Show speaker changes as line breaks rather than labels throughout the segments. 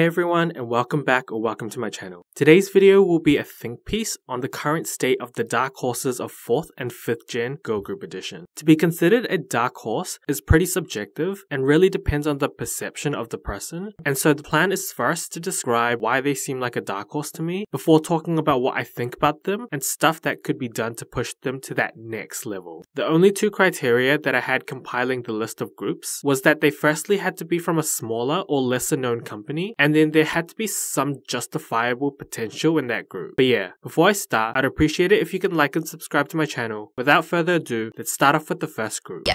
Hey everyone and welcome back or welcome to my channel. Today's video will be a think piece on the current state of the dark horses of 4th and 5th gen girl group edition. To be considered a dark horse is pretty subjective and really depends on the perception of the person and so the plan is first to describe why they seem like a dark horse to me before talking about what I think about them and stuff that could be done to push them to that next level. The only two criteria that I had compiling the list of groups was that they firstly had to be from a smaller or lesser known company and then there had to be some justifiable potential in that group. But yeah, before I start, I'd appreciate it if you can like and subscribe to my channel. Without further ado, let's start off with the first group.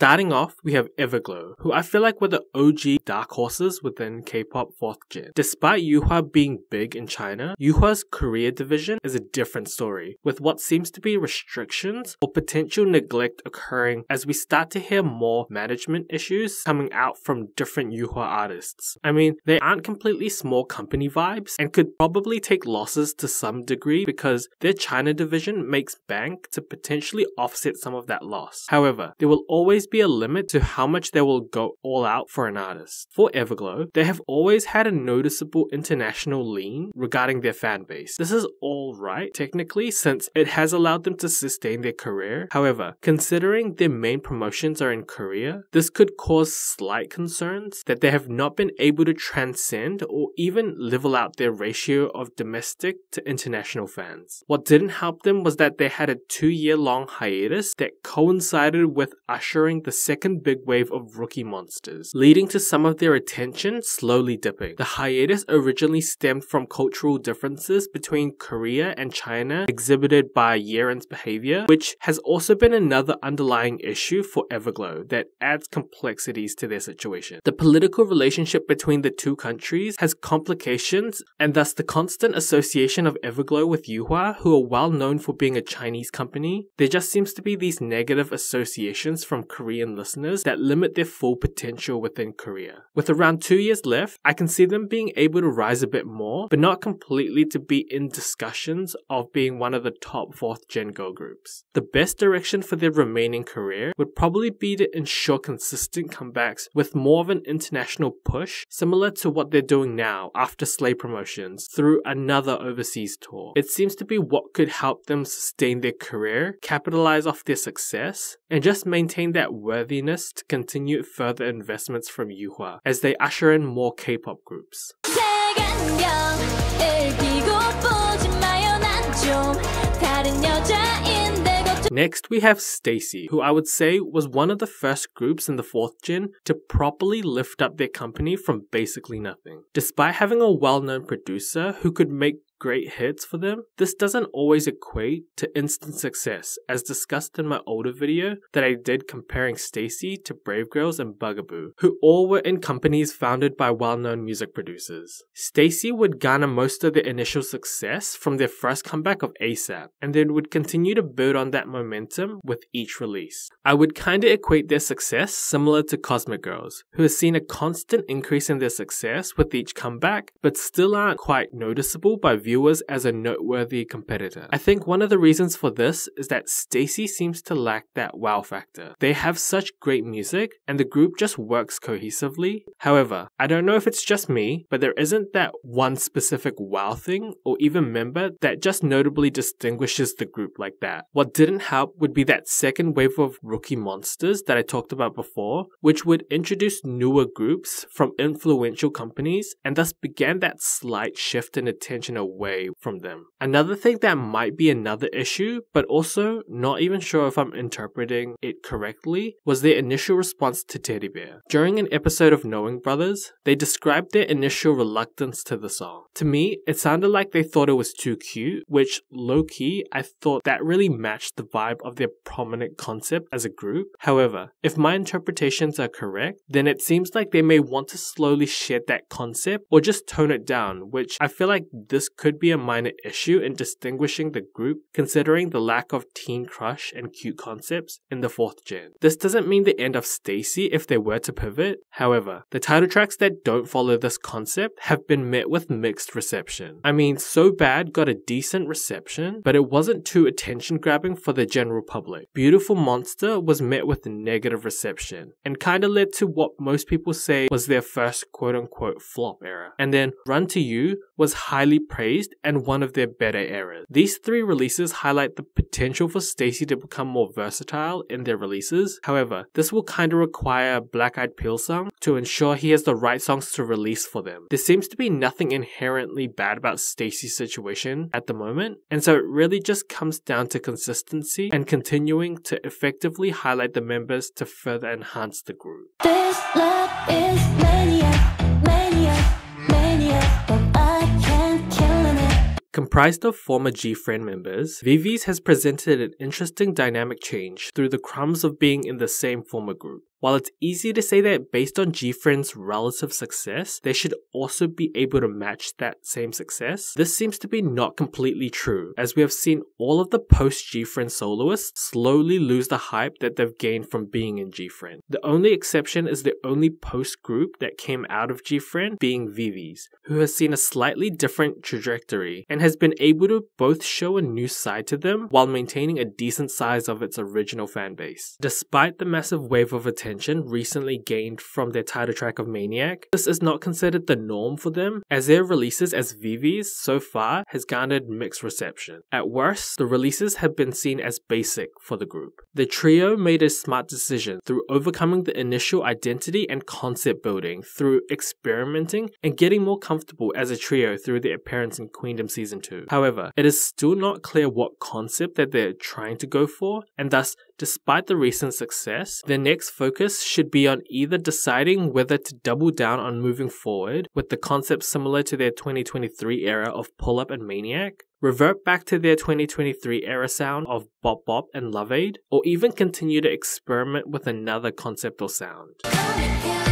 Starting off, we have Everglow, who I feel like were the OG dark horses within K-pop 4th gen. Despite Yuehua being big in China, Yuehua's Korea division is a different story, with what seems to be restrictions or potential neglect occurring as we start to hear more management issues coming out from different Yuehua artists. I mean, they aren't completely small company vibes and could probably take losses to some degree because their China division makes bank to potentially offset some of that loss. However, there will always be a limit to how much they will go all out for an artist. For Everglow, they have always had a noticeable international lean regarding their fan base. This is alright, technically, since it has allowed them to sustain their career. However, considering their main promotions are in Korea, this could cause slight concerns that they have not been able to transcend or even level out their ratio of domestic to international fans. What didn't help them was that they had a two year long hiatus that coincided with ushering the second big wave of rookie monsters, leading to some of their attention slowly dipping. The hiatus originally stemmed from cultural differences between Korea and China exhibited by Yiren's behavior, which has also been another underlying issue for Everglow that adds complexities to their situation. The political relationship between the two countries has complications, and thus the constant association of Everglow with Yuehua, who are well known for being a Chinese company, there just seems to be these negative associations from Korean listeners that limit their full potential within Korea. With around two years left, I can see them being able to rise a bit more, but not completely to be in discussions of being one of the top 4th gen girl groups. The best direction for their remaining career would probably be to ensure consistent comebacks with more of an international push, similar to what they're doing now after Slay promotions through another overseas tour. It seems to be what could help them sustain their career, capitalize off their success, and just maintain that worthiness to continue further investments from Yuehua as they usher in more K-pop groups. Next, we have STAYC, who I would say was one of the first groups in the 4th gen to properly lift up their company from basically nothing. Despite having a well known producer who could make great hits for them, this doesn't always equate to instant success, as discussed in my older video that I did comparing STAYC to Brave Girls and Bugaboo, who all were in companies founded by well-known music producers. STAYC would garner most of their initial success from their first comeback of ASAP, and then would continue to build on that momentum with each release. I would kinda equate their success similar to Cosmic Girls, who has seen a constant increase in their success with each comeback, but still aren't quite noticeable by viewers as a noteworthy competitor. I think one of the reasons for this is that STAYC seems to lack that wow factor. They have such great music and the group just works cohesively. However, I don't know if it's just me, but there isn't that one specific wow thing or even member that just notably distinguishes the group like that. What didn't help would be that second wave of rookie monsters that I talked about before, which would introduce newer groups from influential companies and thus began that slight shift in attention away from them. Another thing that might be another issue, but also not even sure if I'm interpreting it correctly, was their initial response to Teddy Bear. During an episode of Knowing Brothers, they described their initial reluctance to the song. To me, it sounded like they thought it was too cute, which low key, I thought that really matched the vibe of their prominent concept as a group. However, if my interpretations are correct, then it seems like they may want to slowly shed that concept or just tone it down, which I feel like this could could be a minor issue in distinguishing the group considering the lack of teen crush and cute concepts in the fourth gen. This doesn't mean the end of STAYC if they were to pivot. However, the title tracks that don't follow this concept have been met with mixed reception. I mean, So Bad got a decent reception, but it wasn't too attention grabbing for the general public. Beautiful Monster was met with negative reception and kinda led to what most people say was their first quote unquote flop era. And then Run to You was highly praised and one of their better eras. These three releases highlight the potential for STAYC to become more versatile in their releases. However, this will kinda require Black Eyed Pilseung to ensure he has the right songs to release for them. There seems to be nothing inherently bad about STAYC's situation at the moment, and so it really just comes down to consistency and continuing to effectively highlight the members to further enhance the group. Comprised of former G-Friend members, VIVIZ has presented an interesting dynamic change through the crumbs of being in the same former group. While it's easy to say that based on G-Friend's relative success, they should also be able to match that same success, this seems to be not completely true, as we have seen all of the post G-Friend soloists slowly lose the hype that they've gained from being in G-Friend. The only exception is the only post group that came out of G-Friend being VIVIZ, who has seen a slightly different trajectory and has been able to both show a new side to them while maintaining a decent size of its original fanbase. Despite the massive wave of attention recently gained from their title track of Maniac, this is not considered the norm for them, as their releases as VIVIZ so far has garnered mixed reception. At worst, the releases have been seen as basic for the group. The trio made a smart decision through overcoming the initial identity and concept building through experimenting and getting more comfortable as a trio through their appearance in Queendom Season 2. However, it is still not clear what concept that they're trying to go for, and thus Despite the recent success, their next focus should be on either deciding whether to double down on moving forward with the concept similar to their 2023 era of Pull Up and Maniac, revert back to their 2023 era sound of Bop Bop and Loveade, or even continue to experiment with another concept or sound.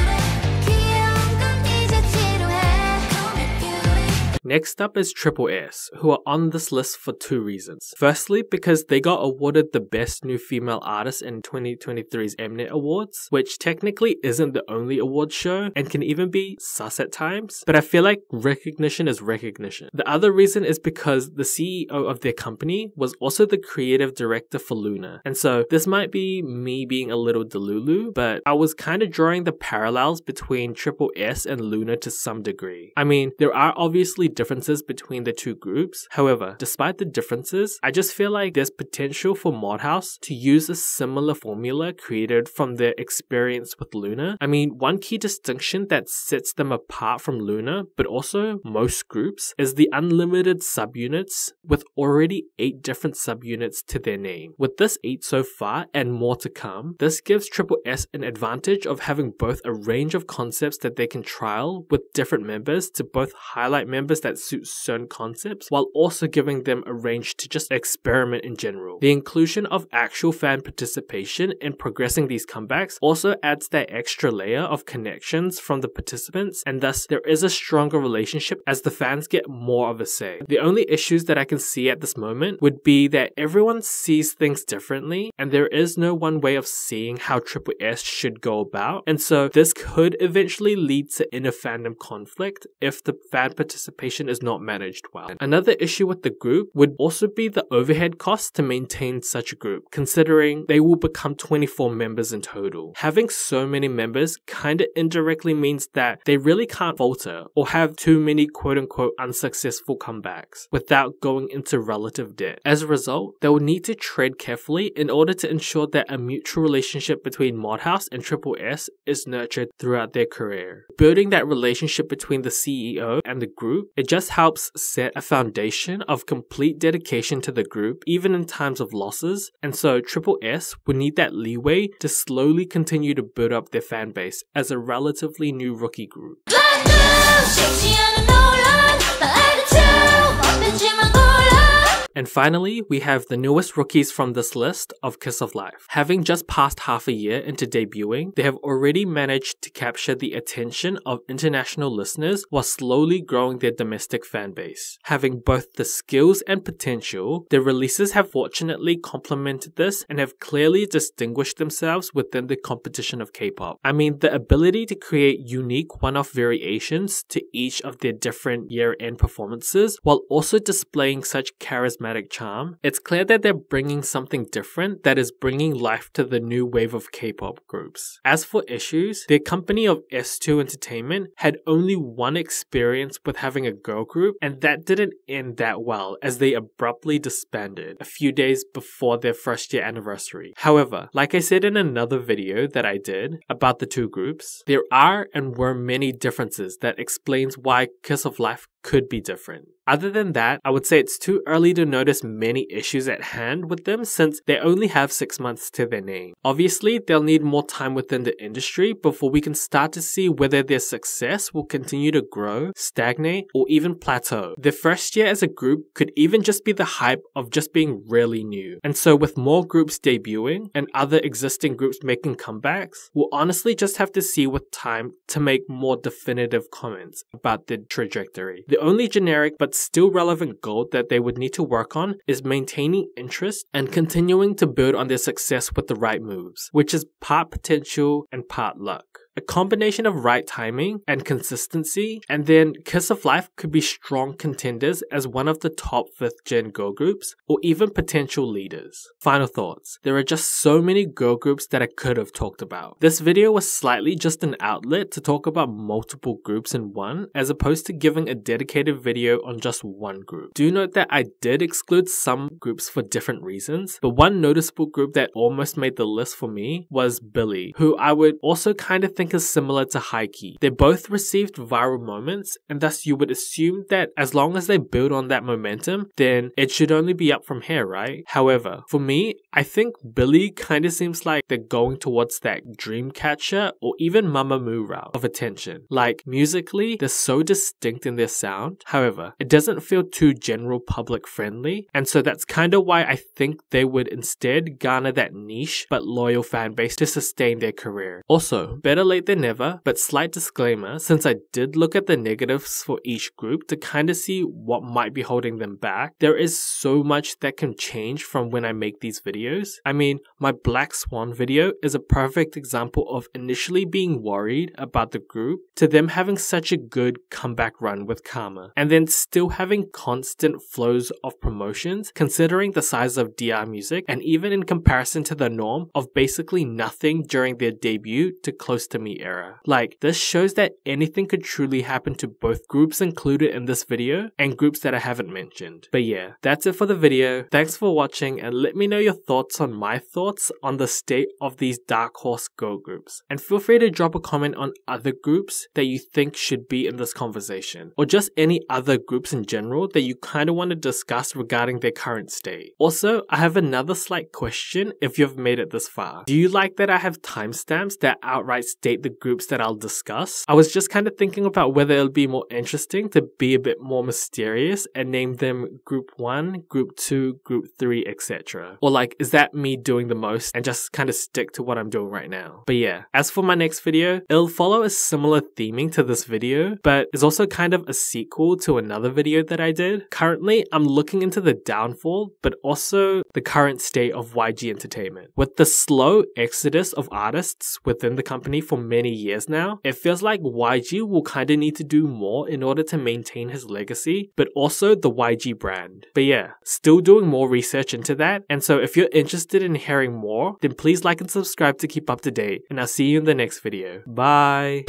Next up is Triple S, who are on this list for two reasons. Firstly, because they got awarded the Best New Female Artist in 2023's Mnet Awards, which technically isn't the only award show and can even be sus at times, but I feel like recognition is recognition. The other reason is because the CEO of their company was also the creative director for LOONA, and so this might be me being a little delulu, but I was kind of drawing the parallels between Triple S and LOONA to some degree. I mean, there are obviously differences between the two groups. However, despite the differences, I just feel like there's potential for Modhaus to use a similar formula created from their experience with LOONA. I mean, one key distinction that sets them apart from LOONA, but also most groups, is the unlimited subunits with already eight different subunits to their name. With this eight so far and more to come, this gives Triple S an advantage of having both a range of concepts that they can trial with different members to both highlight members that suit certain concepts while also giving them a range to just experiment in general. The inclusion of actual fan participation in progressing these comebacks also adds that extra layer of connections from the participants and thus there is a stronger relationship as the fans get more of a say. The only issues that I can see at this moment would be that everyone sees things differently and there is no one way of seeing how Triple S should go about and so this could eventually lead to inner fandom conflict if the fan participation is not managed well. Another issue with the group would also be the overhead costs to maintain such a group, considering they will become 24 members in total. Having so many members kinda indirectly means that they really can't falter or have too many quote unquote unsuccessful comebacks without going into relative debt. As a result, they will need to tread carefully in order to ensure that a mutual relationship between Modhaus and Triple S is nurtured throughout their career. Building that relationship between the CEO and the group, it just helps set a foundation of complete dedication to the group, even in times of losses. And so Triple S would need that leeway to slowly continue to build up their fan base as a relatively new rookie group. And finally, we have the newest rookies from this list of Kiss of Life. Having just passed half a year into debuting, they have already managed to capture the attention of international listeners while slowly growing their domestic fan base. Having both the skills and potential, their releases have fortunately complemented this and have clearly distinguished themselves within the competition of K-pop. I mean, the ability to create unique one-off variations to each of their different year-end performances while also displaying such charismatic charm, it's clear that they're bringing something different that is bringing life to the new wave of K-pop groups. As for issues, their company of S2 Entertainment had only one experience with having a girl group and that didn't end that well as they abruptly disbanded a few days before their first year anniversary. However, like I said in another video that I did about the two groups, there are and were many differences that explains why Kiss of Life could be different. Other than that, I would say it's too early to notice many issues at hand with them since they only have 6 months to their name. Obviously, they'll need more time within the industry before we can start to see whether their success will continue to grow, stagnate, or even plateau. Their first year as a group could even just be the hype of just being really new. And so with more groups debuting and other existing groups making comebacks, we'll honestly just have to see with time to make more definitive comments about their trajectory. The only generic but still relevant goal that they would need to work on is maintaining interest and continuing to build on their success with the right moves, which is part potential and part luck. A combination of right timing and consistency, and then Kiss of Life could be strong contenders as one of the top 5th gen girl groups, or even potential leaders. Final thoughts. There are just so many girl groups that I could have talked about. This video was slightly just an outlet to talk about multiple groups in one, as opposed to giving a dedicated video on just one group. Do note that I did exclude some groups for different reasons, but one noticeable group that almost made the list for me was Billlie, who I would also kind of think is similar to H1-KEY. They both received viral moments, and thus you would assume that as long as they build on that momentum, then it should only be up from here, right? However, for me, I think Billlie kinda seems like they're going towards that Dreamcatcher or even Mamamoo route of attention. Like, musically, they're so distinct in their sound, however, it doesn't feel too general public friendly, and so that's kinda why I think they would instead garner that niche but loyal fan base to sustain their career. Also, better late than never, but slight disclaimer since I did look at the negatives for each group to kind of see what might be holding them back, there is so much that can change from when I make these videos. I mean, my Black Swan video is a perfect example of initially being worried about the group to them having such a good comeback run with Karma, and then still having constant flows of promotions considering the size of DR Music and even in comparison to the norm of basically nothing during their debut to close to me era. Like, this shows that anything could truly happen to both groups included in this video and groups that I haven't mentioned. But yeah, that's it for the video. Thanks for watching and let me know your thoughts on my thoughts on the state of these Dark Horse girl groups. And feel free to drop a comment on other groups that you think should be in this conversation, or just any other groups in general that you kind of want to discuss regarding their current state. Also, I have another slight question if you've made it this far. Do you like that I have timestamps that outright state the groups that I'll discuss. I was just kind of thinking about whether it'll be more interesting to be a bit more mysterious and name them Group 1, Group 2, Group 3, etc. Or like, is that me doing the most and just kind of stick to what I'm doing right now? But yeah, as for my next video, it'll follow a similar theming to this video, but is also kind of a sequel to another video that I did. Currently, I'm looking into the downfall, but also the current state of YG Entertainment. With the slow exodus of artists within the company for for many years now, it feels like YG will kinda need to do more in order to maintain his legacy, but also the YG brand. But yeah, still doing more research into that, and so if you're interested in hearing more, then please like and subscribe to keep up to date, and I'll see you in the next video. Bye!